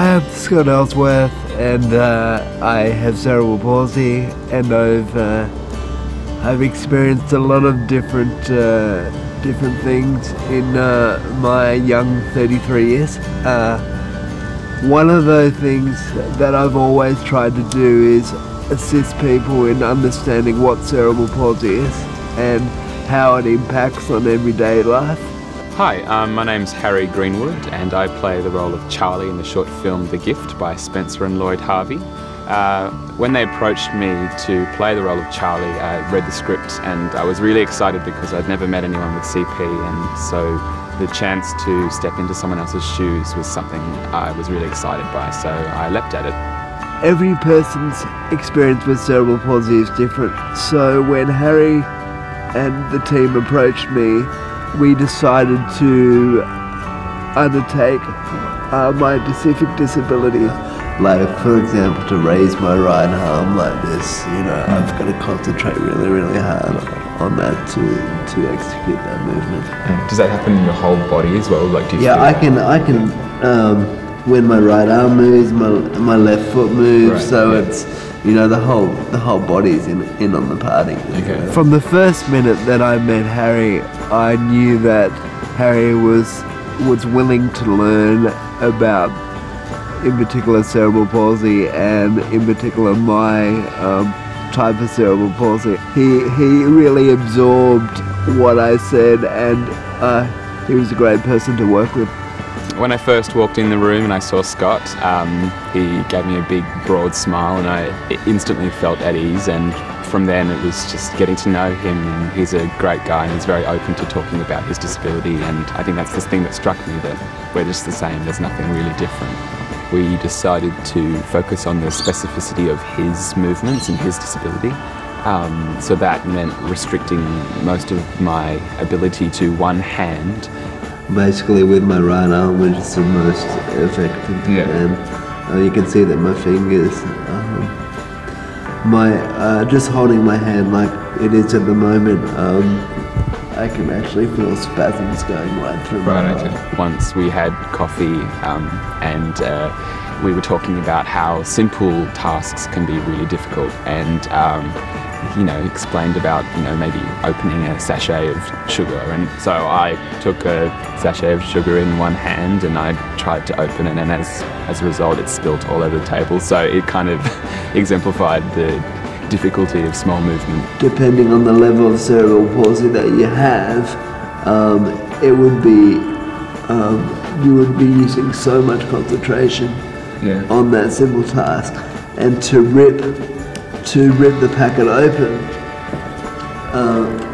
Hi, I'm Scott Ellsworth, and uh, I have cerebral palsy, and I've uh, I've experienced a lot of different uh, different things in uh, my young 33 years. Uh, one of the things that I've always tried to do is assist people in understanding what cerebral palsy is and how it impacts on everyday life. Hi, um, my name's Harry Greenwood and I play the role of Charlie in the short film The Gift by Spencer and Lloyd Harvey. Uh, when they approached me to play the role of Charlie, I read the script and I was really excited because I'd never met anyone with CP and so the chance to step into someone else's shoes was something I was really excited by, so I leapt at it. Every person's experience with cerebral palsy is different, so when Harry and the team approached me, we decided to undertake uh, my specific disability. Like, for example, to raise my right arm like this, you know, I've got to concentrate really, really hard on that to, to execute that movement. Does that happen in your whole body as well? Like, do you Yeah, feel I can, I can, um, when my right arm moves, my, my left foot moves, Right, so yeah. it's, you know, the whole, the whole body's in, in on the party. Okay. From the first minute that I met Harry, I knew that Harry was, was willing to learn about, in particular, cerebral palsy and in particular my um, type of cerebral palsy. He, he really absorbed what I said and uh, he was a great person to work with. When I first walked in the room and I saw Scott, um, he gave me a big, broad smile, and I instantly felt at ease. And from then, it was just getting to know him. And he's a great guy, and he's very open to talking about his disability. And I think that's the thing that struck me that we're just the same. There's nothing really different. We decided to focus on the specificity of his movements and his disability. Um, so that meant restricting most of my ability to one hand basically with my right arm which is the most affected Yeah. and uh, you can see that my fingers um, my uh, just holding my hand like it is at the moment um, I can actually feel spasms going right through my Right, arm. okay. once we had coffee um, and uh, we were talking about how simple tasks can be really difficult and um, you know explained about you know maybe opening a sachet of sugar. And so I took a sachet of sugar in one hand and I tried to open it. And as as a result it spilt all over the table. So it kind of exemplified the difficulty of small movement. Depending on the level of cerebral palsy that you have um, it would be um, you would be using so much concentration Yeah. on that simple task. And to rip to rip the packet open uh,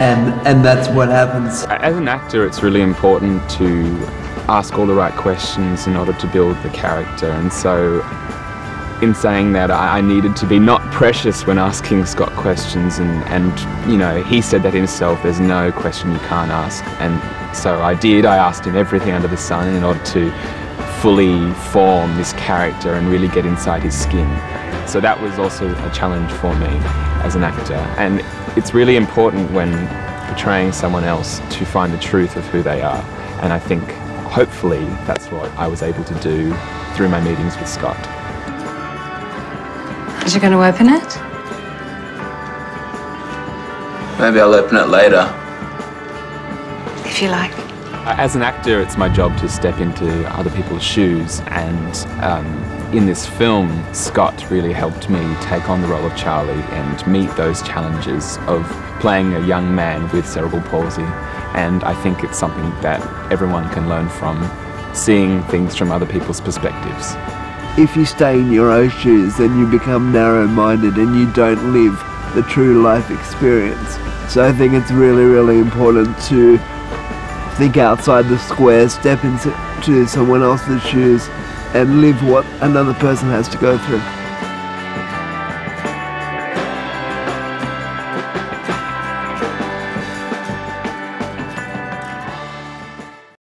and and that's what happens As an actor, it's really important to ask all the right questions in order to build the character. And so, in saying that, I, I needed to be not precious when asking Scott questions. And, and, you know, he said that himself there's no question you can't ask. And so I did. I asked him everything under the sun in order to fully form this character and really get inside his skin. So that was also a challenge for me as an actor. And it's really important when portraying someone else to find the truth of who they are. And I think hopefully that's what I was able to do through my meetings with Scott. Is you going to open it? Maybe I'll open it later. If you like. As an actor, it's my job to step into other people's shoes, and um, in this film, Scott really helped me take on the role of Charlie and meet those challenges of playing a young man with cerebral palsy. And I think it's something that everyone can learn from, seeing things from other people's perspectives. if you stay in your own shoes then you become narrow-minded and you don't live the true life experience so i think it's really really important to think outside the square step into someone else's shoes and live what another person has to go through